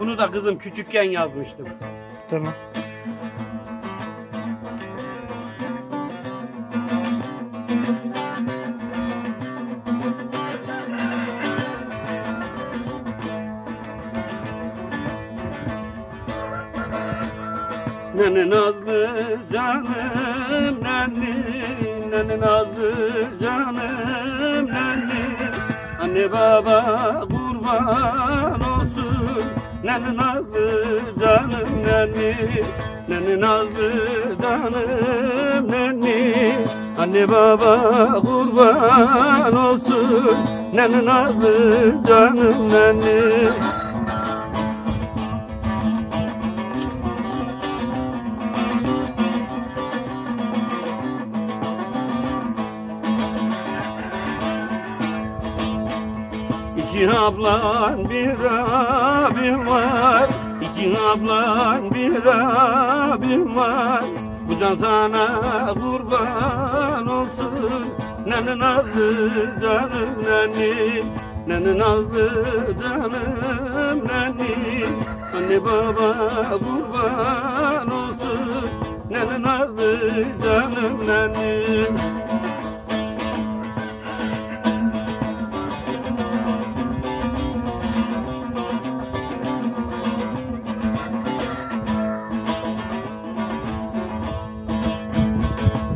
Bunu da kızım küçükken yazmıştım. Tamam. Nene nazlı canım nene Nene nazlı canım nene Anne baba kurban olsun Nene nazlı canım nene Nene nazlı canım nene Anne baba kurban olsun Nene nazlı canım nene İki ablan bir abim var. İki ablan bir abim var. Bu can sana kurban olsun. Nene nazlı canım neni? Nene nazlı canım neni? Anne baba kurban olsun. Nene nazlı canım neni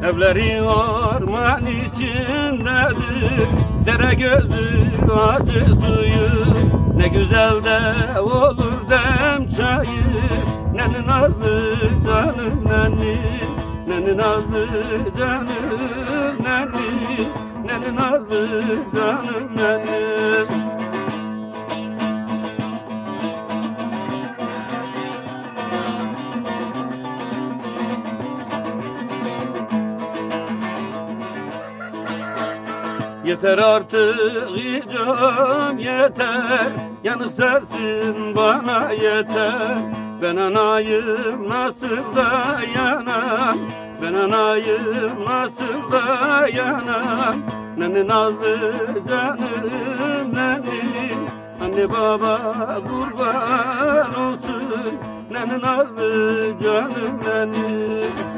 Evleri orman içindedir. Dere gözü acı suyu. Ne güzel de olur dem çayı. Neni nazlı canım neni Neni nazlı canım neni Neni nazlı canım neni Yeter artık icam yeter. Yanık sensin bana yeter. Ben anayım nasıl dayanam? Ben anayım nasıl dayanam? Nene nazlı canım nene. Anne baba kurban olsun. Nene nazlı canım nene